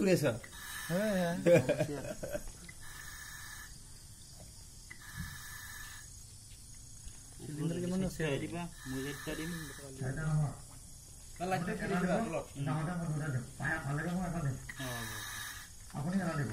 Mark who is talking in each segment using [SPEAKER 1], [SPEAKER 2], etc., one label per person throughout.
[SPEAKER 1] কৰি আছে?
[SPEAKER 2] কিমান আছে?
[SPEAKER 3] আপুনি দিব।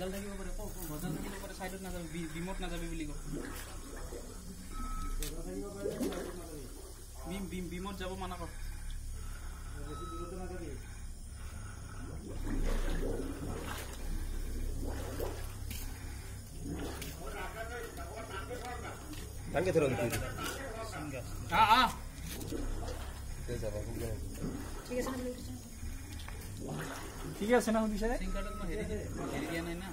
[SPEAKER 4] গজাল থাকিব পাৰে ক গজাল থাকিব পাৰে চাইডত নাযাবি বিমত নাযাবি বুলি ক বিম বিম বিমত যাব মানা কৰ। আহ
[SPEAKER 2] ঠিকে আছে শুনিছে
[SPEAKER 4] দিয়া নাই না।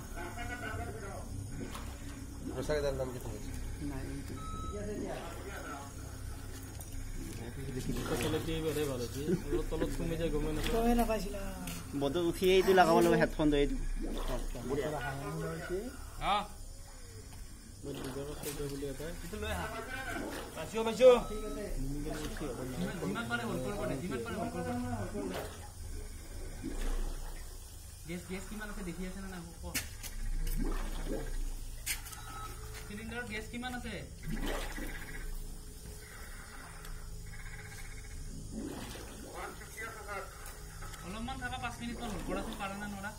[SPEAKER 5] উঠি এইটো লগাব লাগিব হেডফোনটো এইটো।
[SPEAKER 2] পাইছো পাইছো
[SPEAKER 4] যিমান পাৰে হল কৰিব দে যিমান পাৰে হল কৰিব গেছ গেছ কিমান আছে দেখি আছে নে নাই ক চিলিণ্ডাৰত গেছ কিমান আছে অলপমান থাকা পাঁচ মিনিটমান হল কৰাচোন পাৰা নে নোৱাৰা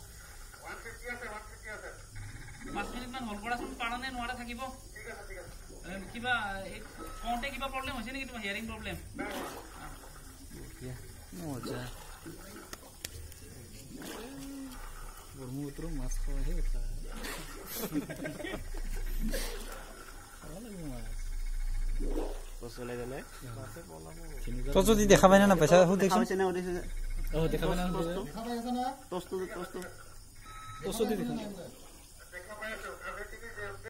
[SPEAKER 4] পাঁচ মিনিটমান হল কৰাচোন পাৰা নে নোৱাৰা থাকিব কিবা কওঁতে কিবা প্ৰব্লেম হৈছে নেকি তোমাৰ হিয়াৰিং প্ৰব্লেম
[SPEAKER 2] তই যদি দেখা পাই না পইচা
[SPEAKER 5] যে
[SPEAKER 2] অঁ দেখা পাই না